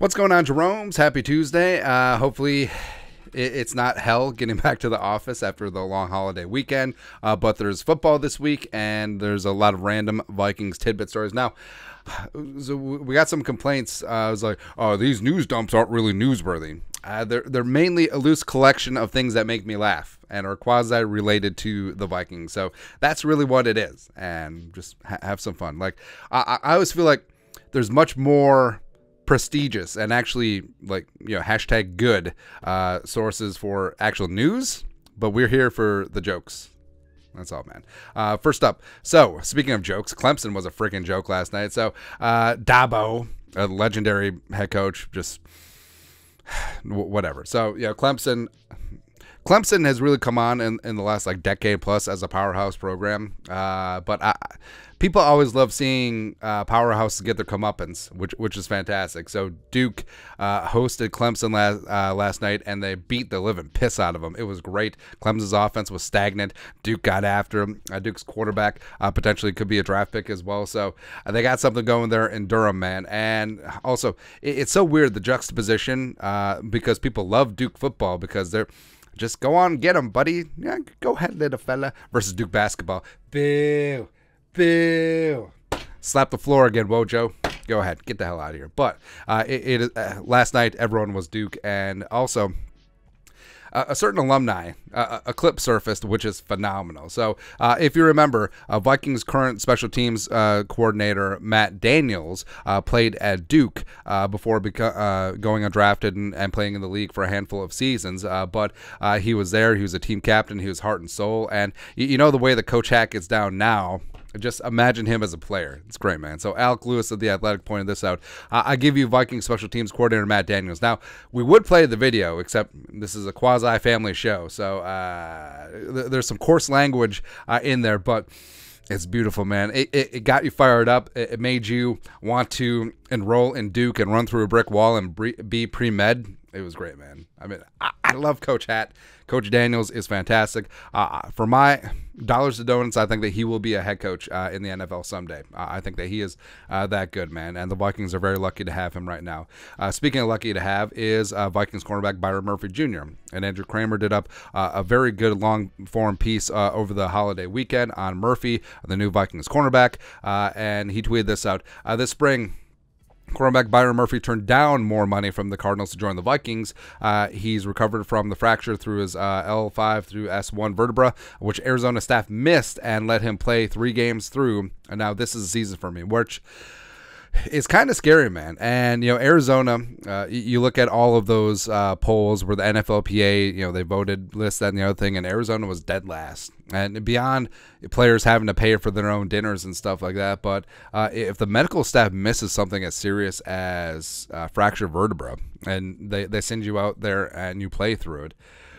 What's going on, Jerome's? Happy Tuesday. Uh, hopefully, it's not hell getting back to the office after the long holiday weekend. Uh, but there's football this week, and there's a lot of random Vikings tidbit stories. Now, so we got some complaints. Uh, I was like, "Oh, these news dumps aren't really newsworthy." Uh, they're they're mainly a loose collection of things that make me laugh and are quasi related to the Vikings. So that's really what it is, and just ha- have some fun. Like I, I always feel like there's much more prestigious and actually like you know hashtag good uh, sources for actual news, but we're here for the jokes. That's all, man. Uh, first up, so speaking of jokes, Clemson was a freaking joke last night. So uh, Dabo, a legendary head coach, just whatever. So yeah, Clemson. Clemson has really come on in, in the last like decade plus as a powerhouse program. Uh, but I, people always love seeing uh, powerhouses get their comeuppance, which which is fantastic. So Duke uh, hosted Clemson last uh, last night, and they beat the living piss out of them. It was great. Clemson's offense was stagnant. Duke got after him. Uh, Duke's quarterback uh, potentially could be a draft pick as well. So uh, they got something going there in Durham, man. And also, it, it's so weird the juxtaposition because people love Duke football because they're just go on, get him, buddy. Yeah, go ahead, little fella. Versus Duke basketball. Boo. Boo. Slap the floor again, Wojo. Go ahead, get the hell out of here. But uh, it, it uh, last night everyone was Duke, and also uh, a certain alumni, uh, a clip surfaced, which is phenomenal. So, uh, if you remember, uh, Vikings' current special teams uh, coordinator Matt Daniels uh, played at Duke before beca- going undrafted and, and, playing in the league for a handful of seasons. but he was there. He was a team captain. He was heart and soul. And you, you know the way the Coach Hack is down now just imagine him as a player. It's great, man. So Alec Lewis of the Athletic pointed this out. Uh, I give you Viking special teams coordinator Matt Daniels. Now we would play the video, except this is a quasi family show, so uh, th- there's some coarse language uh, in there, but. It's beautiful, man. It, it, it, got you fired up. It, it, made you want to enroll in Duke and run through a brick wall and be pre med. It was great, man. I mean, I, I love Coach Hat. Coach Daniels is fantastic. Uh, for my dollars to donuts, I think that he will be a head coach uh, in the NFL someday. Uh, I think that he is uh, that good, man. And the Vikings are very lucky to have him right now. Uh, speaking of lucky to have, is uh, Vikings cornerback Byron Murphy Jr. And Andrew Krammer did up a very good long form piece over the holiday weekend on Murphy, the new Vikings cornerback. and he tweeted this out this spring. Cornerback Byron Murphy turned down more money from the Cardinals to join the Vikings. Uh, he's recovered from the fracture through his uh, L5 through S1 vertebra, which Arizona staff missed and let him play three games through. And now this is a season for me, which it's kind of scary, man. And you know, Arizona, uh, you look at all of those uh, polls where the NFLPA, you know, they voted this, that, and the other thing, and Arizona was dead last. And beyond players having to pay for their own dinners and stuff like that, but uh, if the medical staff misses something as serious as uh, fractured vertebra, and they they send you out there and you play through it,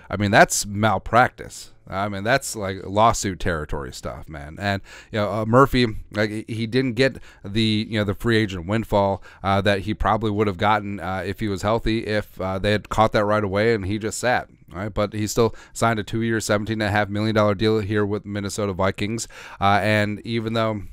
I mean that's malpractice. I mean, that's like lawsuit territory stuff, man. And you know, uh, Murphy, like he didn't get the you know the free agent windfall uh, that he probably would have gotten uh, if he was healthy if uh, they had caught that right away and he just sat. Right, but he still signed a two-year, seventeen and a half million dollar deal here with Minnesota Vikings. Uh, and even though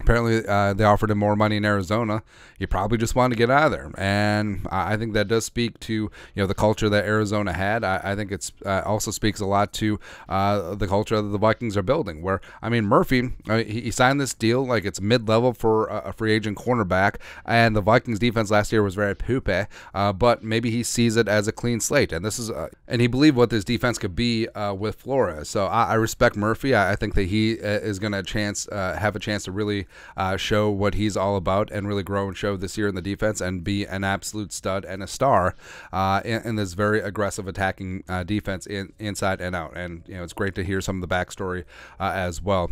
apparently uh, they offered him more money in Arizona. He probably just wanted to get out of there, and I think that does speak to you know the culture that Arizona had. I, I think it's uh, also speaks a lot to uh, the culture that the Vikings are building. Where I mean Murphy, uh, he, he, signed this deal like it's mid level for a, a, free agent cornerback, and the Vikings defense last year was very poopy. Uh, but maybe he sees it as a clean slate, and this is uh, and he believed what this defense could be with Flores. So I, I respect Murphy. I, I, think that he is going to chance have a chance to really uh, show what he's all about and really grow and show this year in the defense and be an absolute stud and a star uh, in, in, this very aggressive attacking uh, defense in, inside and out. And you know, it's great to hear some of the backstory uh, as well.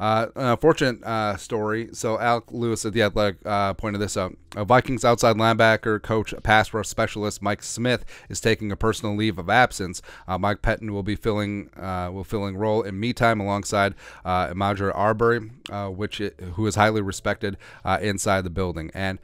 Uh, unfortunate uh, story. So Alec Lewis at the Athletic uh, pointed this out. A Vikings outside linebacker coach, pass rush specialist Mike Smith is taking a personal leave of absence. Mike Pettine will be filling will filling role in me time alongside uh, Imarjaye Albury, which it, who is highly respected inside the building and.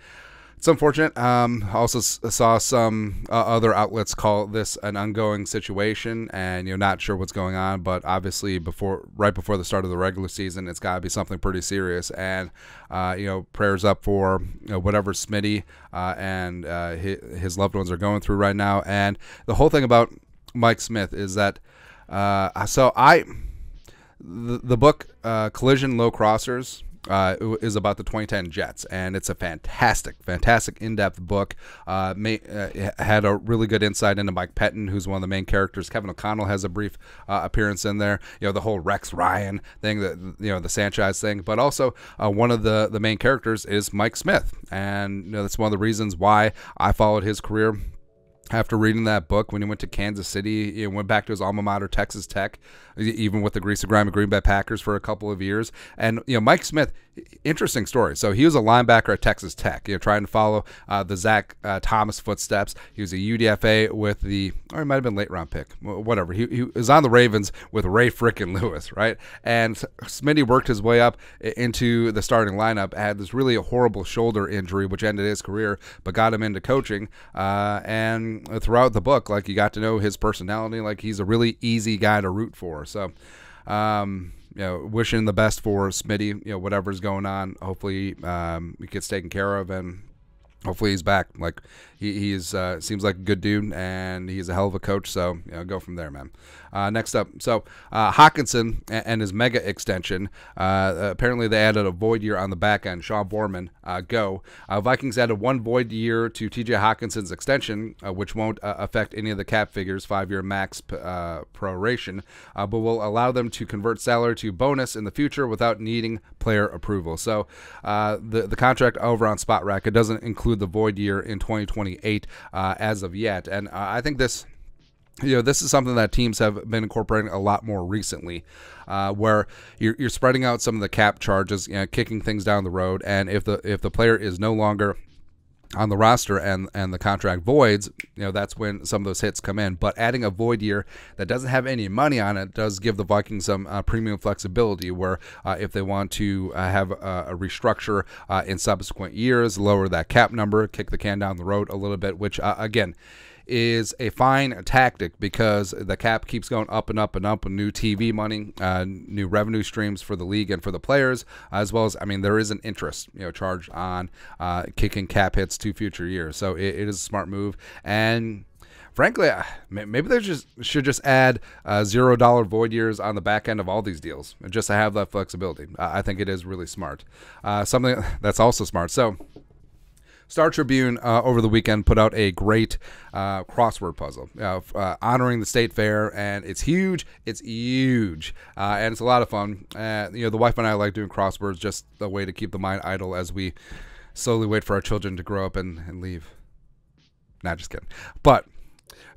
it's unfortunate. Um, also saw some uh, other outlets call this an ongoing situation, and you're not sure what's going on. But obviously, before right before the start of the regular season, it's got to be something pretty serious. And uh, you know, prayers up for you know, whatever Smitty uh, and uh, his, his, loved ones are going through right now. And the whole thing about Mike Smith is that uh, so I the, the book uh, Collision Low Crossers uh, is about the 2010 Jets, and it's a fantastic, fantastic in-depth book. Uh, may, uh, had a really good insight into Mike Pettine, who's one of the main characters. Kevin O'Connell has a brief uh, appearance in there. You know the whole Rex Ryan thing, the you know the Sanchez thing, but also uh, one of the the main characters is Mike Smith, and you know, that's one of the reasons why I followed his career after reading that book when he went to Kansas City, he went back to his alma mater, Texas Tech, even with the grease of grime Green Bay Packers for a couple of years. And you know, Mike Smith, interesting story. So he was a linebacker at Texas Tech, you know, trying to follow uh, the Zach uh, Thomas footsteps. He was a UDFA with the, or he might have been late round pick, whatever. He, he was on the Ravens with Ray frickin' Lewis, right? And Smitty worked his way up into the starting lineup. Had this really horrible shoulder injury, which ended his career, but got him into coaching. Uh, and throughout the book, like you got to know his personality. Like he's a really easy guy to root for. So, um, you know, wishing the best for Smitty. You know, whatever's going on, hopefully um, he gets taken care of, and hopefully he's back. Like he, he's uh, seems like a good dude, and he's a hell of a coach. So you know, go from there, man. Uh, next up, so uh, Hockenson and his mega extension. Uh, apparently, they added a void year on the back end. Sean Borman, uh, go. Uh, Vikings added one void year to T.J. Hockenson's extension, which won't affect any of the cap figures, five-year max proration, but will allow them to convert salary to bonus in the future without needing player approval. So the the contract over on Spotrac it doesn't include the void year in 2028 as of yet, and I think this you know this is something that teams have been incorporating a lot more recently uh, where you're, you're spreading out some of the cap charges you know, kicking things down the road. And if the if the player is no longer on the roster and and the contract voids, you know that's when some of those hits come in. But adding a void year that doesn't have any money on it does give the Vikings some uh, premium flexibility. Where uh, if they want to uh, have a, a restructure uh, in subsequent years, lower that cap number, kick the can down the road a little bit, which uh, again is a fine tactic because the cap keeps going up and up and up with new TV money, uh, new revenue streams for the league and for the players, as well as I mean there is an interest you know charged on uh, kicking cap hits to future years. So it, it is a smart move and frankly, maybe they just should just add uh, zero dollar void years on the back end of all these deals, just to have that flexibility. I think it is really smart. Uh, something that's also smart. So. Star Tribune uh, over the weekend put out a great uh, crossword puzzle uh, uh honoring the state fair, and it's huge. It's huge, uh, and it's a lot of fun. Uh, you know, the wife and I like doing crosswords, just a way to keep the mind idle as we slowly wait for our children to grow up and, and leave. Not just kidding, but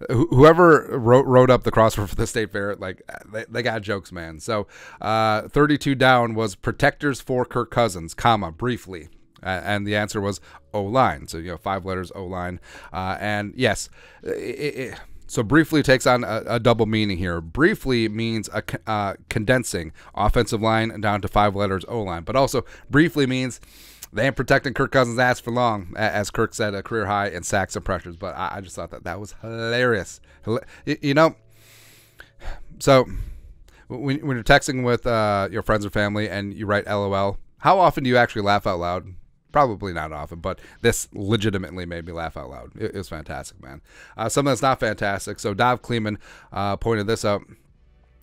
whoever wrote wrote up the crossword for the state fair, like they, they got jokes, man. So, uh, 32 down was protectors for Kirk Cousins, comma briefly. And the answer was O line. So, you know, five letters O line. Uh, and yes, it, it, so briefly takes on a, a, double meaning here. Briefly means a, uh, condensing offensive line down to five letters O line, but also briefly means they ain't protecting Kirk Cousins' ass for long, as Kirk said, a career high in sacks and pressures. But I, I just thought that that was hilarious. You know, so when, when you're texting with uh, your friends or family and you write LOL, how often do you actually laugh out loud? Probably not often, but this legitimately made me laugh out loud. It, it was fantastic, man. Uh, something that's not fantastic. So Dov Kleiman uh, pointed this out.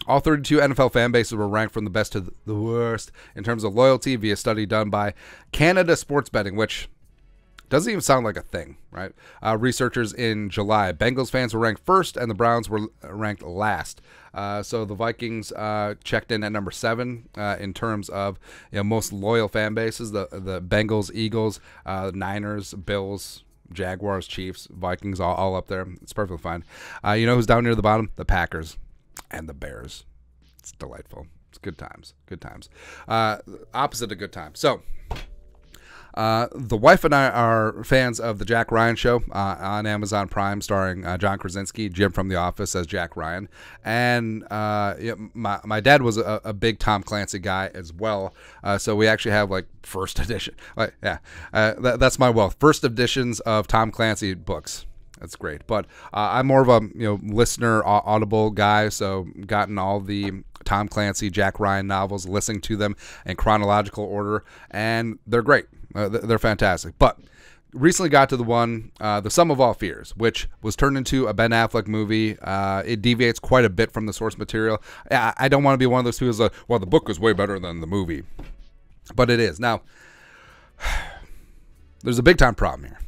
All 32 NFL fan bases were ranked from the best to the worst in terms of loyalty via a study done by Canada Sports Betting, which doesn't even sound like a thing, right? Uh, researchers in July, Bengals fans were ranked first, and the Browns were ranked last. Uh, so the Vikings uh, checked in at number seven uh, in terms of you know, most loyal fan bases. The the Bengals, Eagles, uh, Niners, Bills, Jaguars, Chiefs, Vikings, all, all up there. It's perfectly fine. Uh, you know who's down near the bottom? The Packers and the Bears. It's delightful. It's good times. Good times. opposite of good times. So Uh, the wife and I are fans of the Jack Ryan show uh, on Amazon Prime, starring uh, John Krasinski, Jim from The Office as Jack Ryan, and uh, yeah, my my dad was a, a, big Tom Clancy guy as well. Uh, so we actually have like first edition. Like, yeah, that, that's my wealth. First editions of Tom Clancy books. That's great. But I'm more of a you know listener audible guy, so gotten all the Tom Clancy, Jack Ryan novels, listening to them in chronological order, and they're great. Uh, they're fantastic. But recently got to the one, uh, The Sum of All Fears, which was turned into a Ben Affleck movie. Uh, it deviates quite a bit from the source material. I, I don't want to be one of those people who's like, well, the book was way better than the movie. But it is. Now, there's a big time problem here.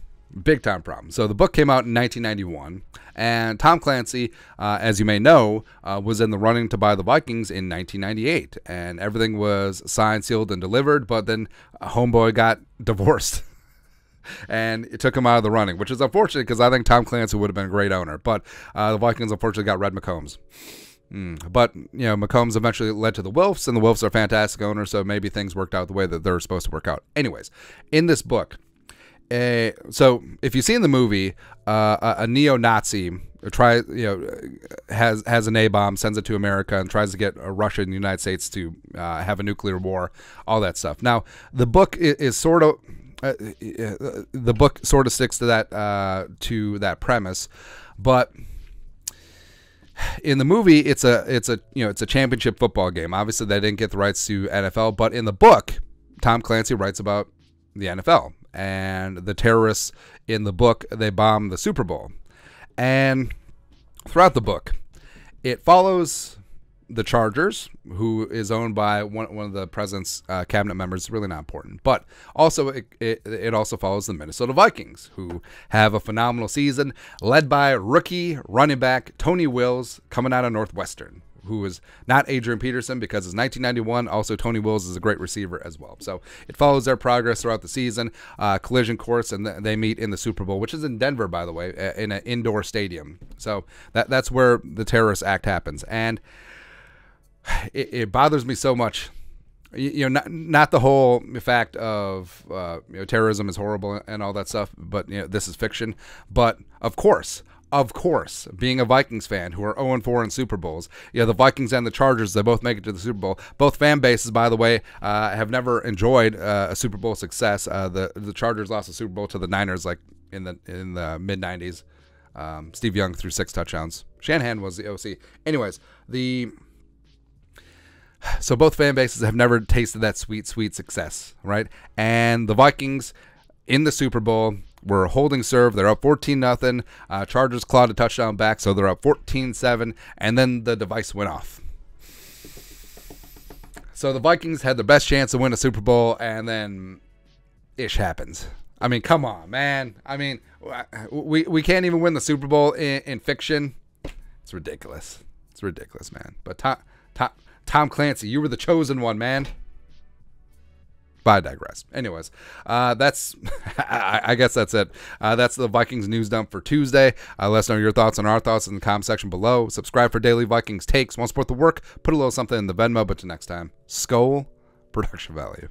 Big time problem. So the book came out in 1991, and Tom Clancy, uh, as you may know, uh, was in the running to buy the Vikings in 1998, and everything was signed, sealed, and delivered. But then Homeboy got divorced. and it took him out of the running, which is unfortunate because I think Tom Clancy would have been a great owner. But uh, the Vikings unfortunately got Red McCombs. Mm. But you know, McCombs eventually led to the Wilfs, and the Wilfs are fantastic owners, so maybe things worked out the way that they're supposed to work out. Anyways, in this book, a so if you see in the movie uh, a, a neo-Nazi try you know has has an A bomb, sends it to America, and tries to get Russia and the United States to uh, have a nuclear war, all that stuff. Now the book is, is sort of. Uh, uh, the book sort of sticks to that uh, to that premise, but in the movie it's a it's a you know it's a championship football game. Obviously they didn't get the rights to NFL, but in the book Tom Clancy writes about the NFL and the terrorists in the book they bomb the Super Bowl. And throughout the book, it follows the Chargers, who is owned by one, one of the president's uh, cabinet members. Really not important, but also it, it, it also follows the Minnesota Vikings, who have a phenomenal season, led by rookie running back Tony Wills, coming out of Northwestern who is not Adrian Peterson because it's 1991. Also, Tony Wills is a great receiver as well. So it follows their progress throughout the season. Uh, collision course, and they meet in the Super Bowl, which is in Denver, by the way, in an indoor stadium. So that that's where the terrorist act happens, and it, it bothers me so much you know, not not the whole fact of uh, you know terrorism is horrible and all that stuff, but you know this is fiction. But of course, of course, being a Vikings fan who are 0 4 in Super Bowls, yeah, the Vikings and the Chargers, they both make it to the Super Bowl. Both fan bases, by the way, uh, have never enjoyed uh, a Super Bowl success. Uh, the the Chargers lost the Super Bowl to the Niners like in the in the mid 90s. Um, Steve Young threw six touchdowns. Shanahan was the OC. Anyways, the so both fan bases have never tasted that sweet, sweet success, right? And the Vikings in the Super Bowl were holding serve. They're up 14 nothing. Uh, Chargers clawed a touchdown back, so they're up 14 7, and then the device went off. So the Vikings had the best chance to win a Super Bowl, and then ish happens. I mean, come on, man. I mean, we, we can't even win the Super Bowl in, in fiction. It's ridiculous. It's ridiculous, man. But Tom, Tom, Tom Clancy, you were the chosen one, man. But I digress. Anyways, uh, that's I, I, guess that's it. Uh, that's the Vikings news dump for Tuesday. Uh, let us know your thoughts on our thoughts in the comment section below. Subscribe for daily Vikings takes. Want to support the work? Put a little something in the Venmo. But to next time, Skol Production Value.